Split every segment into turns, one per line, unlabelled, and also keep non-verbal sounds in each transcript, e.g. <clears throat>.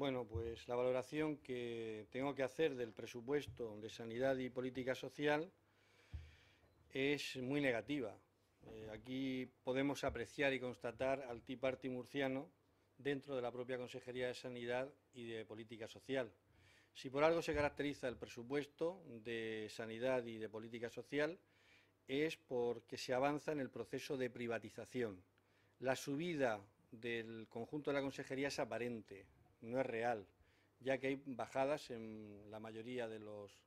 Bueno, pues la valoración que tengo que hacer del presupuesto de Sanidad y Política Social es muy negativa. Eh, aquí podemos apreciar y constatar al Tea Party murciano dentro de la propia Consejería de Sanidad y de Política Social. Si por algo se caracteriza el presupuesto de Sanidad y de Política Social es porque se avanza en el proceso de privatización. La subida del conjunto de la Consejería es aparente, no es real, ya que hay bajadas en la mayoría de los,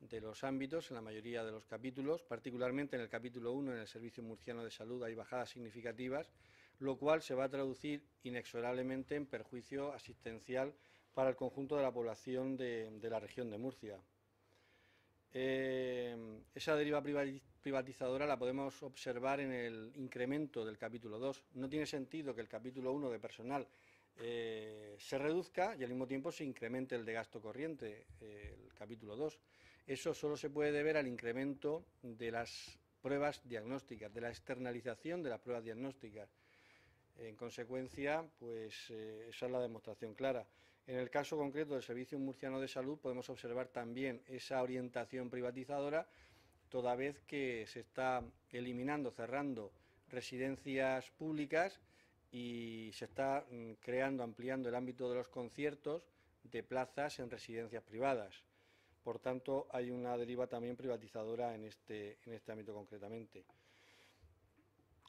de los ámbitos, en la mayoría de los capítulos, particularmente en el capítulo 1, en el Servicio Murciano de Salud, hay bajadas significativas, lo cual se va a traducir inexorablemente en perjuicio asistencial para el conjunto de la población de, la región de Murcia. Eh, esa deriva privatizadora la podemos observar en el incremento del capítulo 2. No tiene sentido que el capítulo 1 de personal eh, se reduzca y al mismo tiempo se incremente el de gasto corriente, el capítulo 2. Eso solo se puede deber al incremento de las pruebas diagnósticas, de la externalización de las pruebas diagnósticas. En consecuencia, pues eh, esa es la demostración clara. En el caso concreto del Servicio Murciano de Salud podemos observar también esa orientación privatizadora, toda vez que se está eliminando, cerrando residencias públicas y se está mm, creando, ampliando el ámbito de los conciertos de plazas en residencias privadas. Por tanto, hay una deriva también privatizadora en este, en este ámbito concretamente.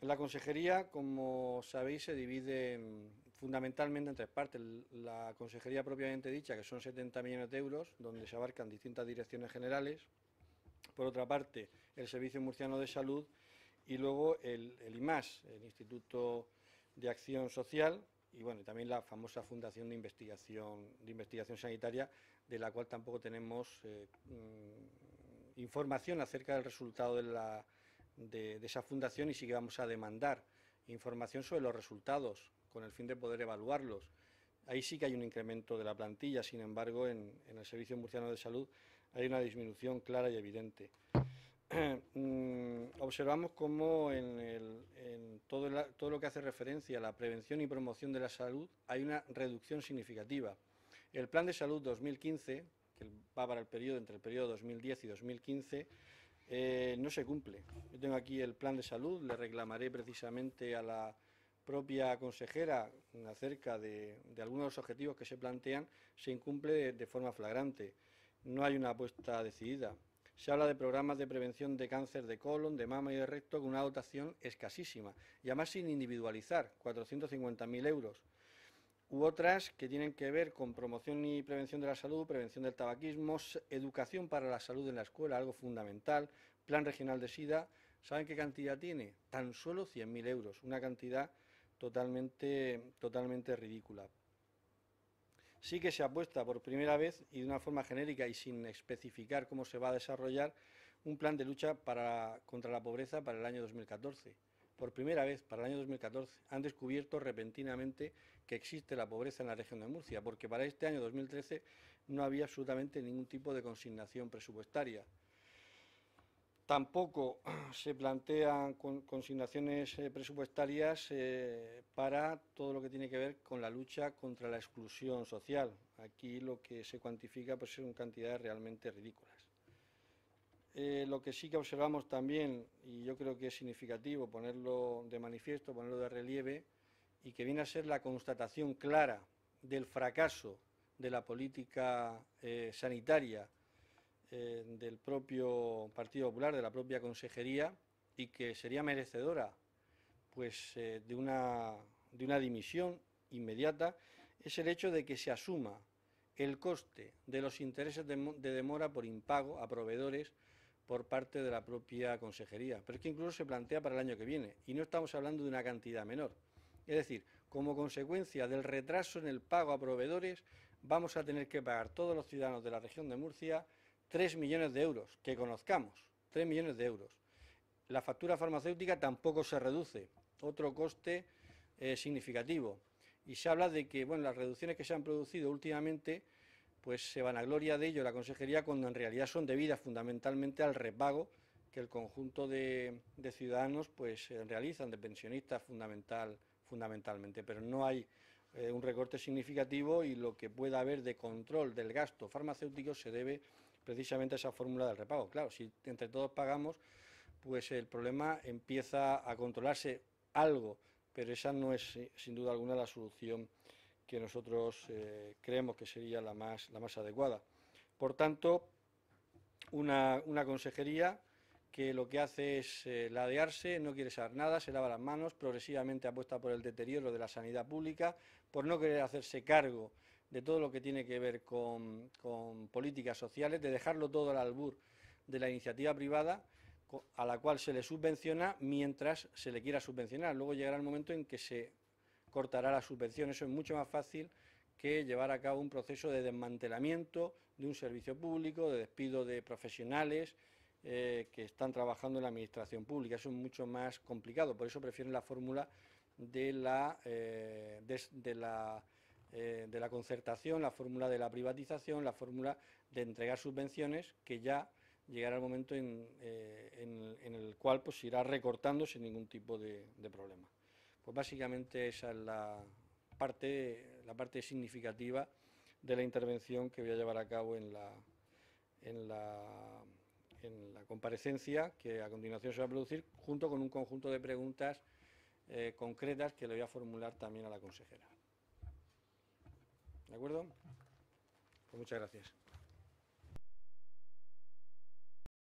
La consejería, como sabéis, se divide fundamentalmente en tres partes. La consejería propiamente dicha, que son 70 millones de euros, donde se abarcan distintas direcciones generales. Por otra parte, el Servicio Murciano de Salud y luego el, el IMAS, el Instituto de Acción Social y bueno, también la famosa Fundación de Investigación, de Investigación Sanitaria, de la cual tampoco tenemos eh, mm, información acerca del resultado de, la, de, esa fundación y sí que vamos a demandar información sobre los resultados con el fin de poder evaluarlos. Ahí sí que hay un incremento de la plantilla, sin embargo, en, en el Servicio Murciano de Salud hay una disminución clara y evidente. <clears throat> Mm, observamos cómo en, todo, lo que hace referencia a la prevención y promoción de la salud hay una reducción significativa. El Plan de Salud 2015, que va para el periodo entre el periodo 2010 y 2015, eh, no se cumple. Yo tengo aquí el Plan de Salud, le reclamaré precisamente a la propia consejera acerca de, algunos de los objetivos que se plantean, se incumple de forma flagrante. No hay una apuesta decidida. Se habla de programas de prevención de cáncer de colon, de mama y de recto con una dotación escasísima y además sin individualizar, 450.000 euros. U otras que tienen que ver con promoción y prevención de la salud, prevención del tabaquismo, educación para la salud en la escuela, algo fundamental, plan regional de SIDA. ¿Saben qué cantidad tiene? Tan solo 100.000 euros, una cantidad totalmente, totalmente ridícula sí que se apuesta por primera vez y de una forma genérica y sin especificar cómo se va a desarrollar un plan de lucha contra la pobreza para el año 2014. Por primera vez, para el año 2014, han descubierto repentinamente que existe la pobreza en la región de Murcia, porque para este año 2013 no había absolutamente ningún tipo de consignación presupuestaria. Tampoco <clears throat> se plantean consignaciones eh, presupuestarias eh, para todo lo que tiene que ver con la lucha contra la exclusión social. Aquí lo que se cuantifica pues, son cantidades realmente ridículas. Eh, lo que sí que observamos también, y yo creo que es significativo ponerlo de manifiesto, ponerlo de relieve, y que viene a ser la constatación clara del fracaso de la política sanitaria eh, del propio Partido Popular, de la propia Consejería, y que sería merecedora pues, eh, de, una, de una dimisión inmediata, es el hecho de que se asuma el coste de los intereses de, demora por impago a proveedores por parte de la propia consejería. Pero es que incluso se plantea para el año que viene y no estamos hablando de una cantidad menor. Es decir, como consecuencia del retraso en el pago a proveedores, vamos a tener que pagar todos los ciudadanos de la región de Murcia 3 millones de euros, que conozcamos, 3 millones de euros. La factura farmacéutica tampoco se reduce, otro coste eh, significativo. Y se habla de que bueno, las reducciones que se han producido últimamente, pues se van a gloria de ello la consejería cuando en realidad son debidas fundamentalmente al repago que el conjunto de, ciudadanos pues realizan, de pensionistas fundamental, fundamentalmente, pero no hay eh, un recorte significativo y lo que pueda haber de control del gasto farmacéutico se debe precisamente esa fórmula del repago. Claro, si entre todos pagamos, pues el problema empieza a controlarse algo, pero esa no es sin duda alguna la solución que nosotros eh, creemos que sería la más, la más adecuada. Por tanto, una, consejería que lo que hace es eh, ladearse, no quiere saber nada, se lava las manos, progresivamente apuesta por el deterioro de la sanidad pública, por no querer hacerse cargo de todo lo que tiene que ver con, políticas sociales, de dejarlo todo al albur de la iniciativa privada, a la cual se le subvenciona mientras se le quiera subvencionar. Luego llegará el momento en que se cortará la subvención. Eso es mucho más fácil que llevar a cabo un proceso de desmantelamiento de un servicio público, de despido de profesionales eh, que están trabajando en la administración pública. Eso es mucho más complicado. Por eso prefieren la fórmula de la, eh, de, la, eh, de la concertación, la fórmula de la privatización, la fórmula de entregar subvenciones, que ya llegará el momento en, el cual pues, irá recortando sin ningún tipo de, problema. Pues básicamente esa es la parte, la parte significativa de la intervención que voy a llevar a cabo en la, en la, en la comparecencia que a continuación se va a producir, junto con un conjunto de preguntas eh, concretas que le voy a formular también a la consejera. ¿De acuerdo? Pues muchas gracias.